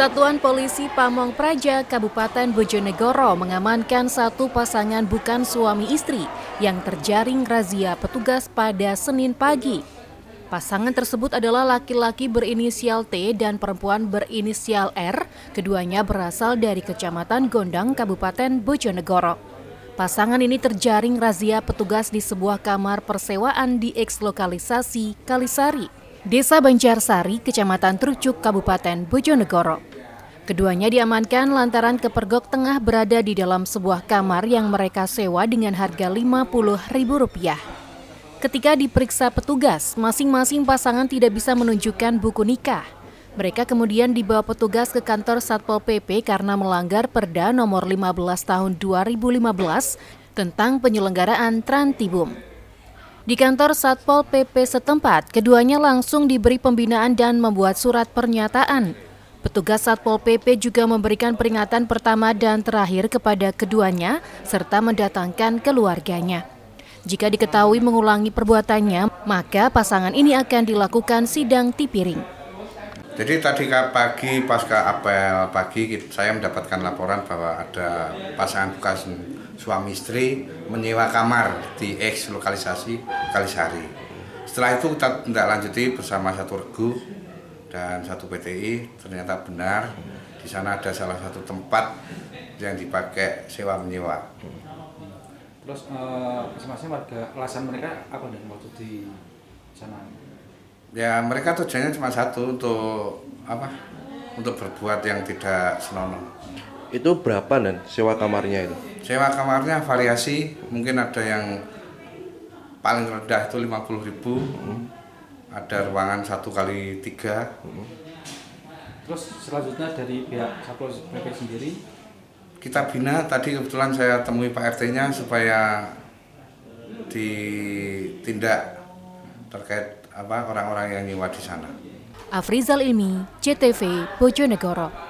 Satuan Polisi Pamong Praja Kabupaten Bojonegoro mengamankan satu pasangan bukan suami istri yang terjaring razia petugas pada Senin pagi. Pasangan tersebut adalah laki-laki berinisial T dan perempuan berinisial R. Keduanya berasal dari Kecamatan Gondang, Kabupaten Bojonegoro. Pasangan ini terjaring razia petugas di sebuah kamar persewaan di eks lokalisasi Kalisari. Desa Banjarsari, Kecamatan Trucuk, Kabupaten Bojonegoro. Keduanya diamankan lantaran kepergok tengah berada di dalam sebuah kamar yang mereka sewa dengan harga Rp50.000. Ketika diperiksa petugas, masing-masing pasangan tidak bisa menunjukkan buku nikah. Mereka kemudian dibawa petugas ke kantor Satpol PP karena melanggar Perda nomor 15 tahun 2015 tentang penyelenggaraan Trantibum. Di kantor Satpol PP setempat, keduanya langsung diberi pembinaan dan membuat surat pernyataan. Petugas Satpol PP juga memberikan peringatan pertama dan terakhir kepada keduanya serta mendatangkan keluarganya. Jika diketahui mengulangi perbuatannya, maka pasangan ini akan dilakukan sidang tipiring. Jadi tadi pagi pasca apel pagi saya mendapatkan laporan bahwa ada pasangan bekas suami istri menyewa kamar di X lokalisasi Kalisari. Setelah itu kita tidak lanjuti bersama satu regu dan satu PTI ternyata benar di sana ada salah satu tempat yang dipakai sewa menyewa. Terus uh, masing-masing warga alasan mereka apa nih waktu di sana? Ya mereka tujuannya cuma satu untuk apa? Untuk berbuat yang tidak senonoh. Itu berapa dan sewa kamarnya itu? Sewa kamarnya variasi, mungkin ada yang paling rendah itu 50 ribu, hmm. ada ruangan satu kali tiga. Hmm. Terus selanjutnya dari pihak Satpol PP sendiri? Kita bina, tadi kebetulan saya temui Pak RT-nya supaya ditindak terkait apa orang-orang yang nyewa di sana. Afrizal Ilmi, CTV, Bojonegoro.